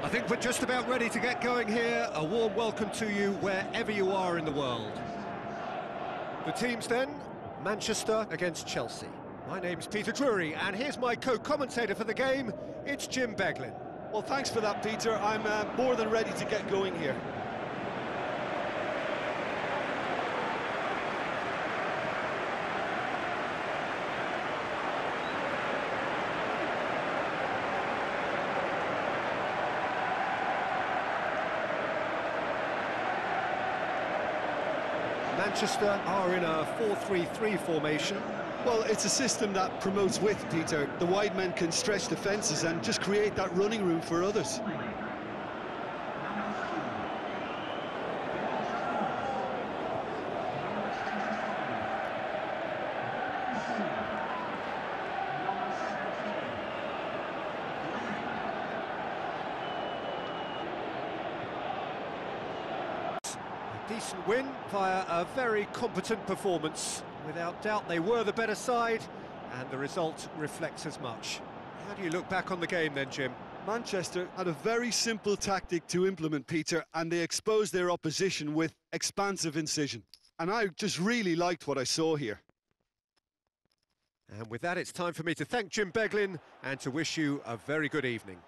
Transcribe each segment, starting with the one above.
I think we're just about ready to get going here. A warm welcome to you wherever you are in the world. The teams then, Manchester against Chelsea. My name's Peter Drury, and here's my co-commentator for the game, it's Jim Beglin. Well, thanks for that, Peter. I'm uh, more than ready to get going here. Manchester are in a 4-3-3 formation. Well, it's a system that promotes width, Peter. The wide men can stretch the defences and just create that running room for others. Decent win via a very competent performance. Without doubt, they were the better side, and the result reflects as much. How do you look back on the game then, Jim? Manchester had a very simple tactic to implement, Peter, and they exposed their opposition with expansive incision. And I just really liked what I saw here. And with that, it's time for me to thank Jim Beglin and to wish you a very good evening.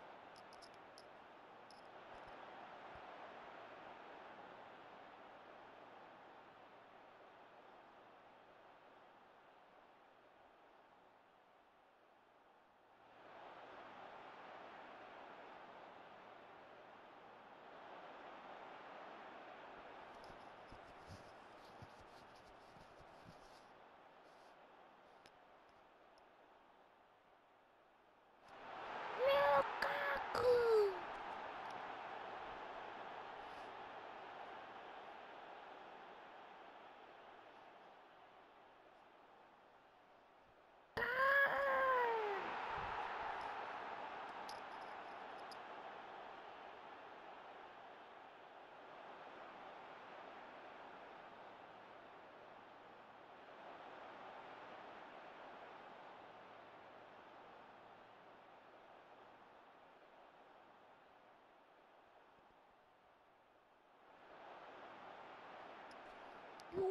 Yeah.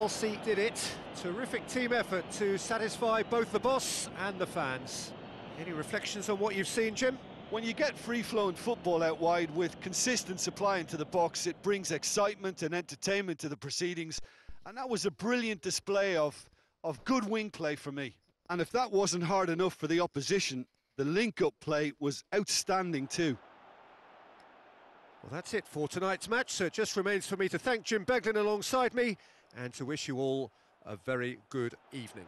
Chelsea did it. Terrific team effort to satisfy both the boss and the fans. Any reflections on what you've seen, Jim? When you get free-flowing football out wide with consistent supply into the box, it brings excitement and entertainment to the proceedings. And that was a brilliant display of, of good wing play for me. And if that wasn't hard enough for the opposition, the link-up play was outstanding too. Well, that's it for tonight's match, so it just remains for me to thank Jim Beglin alongside me and to wish you all a very good evening.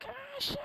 Gosh.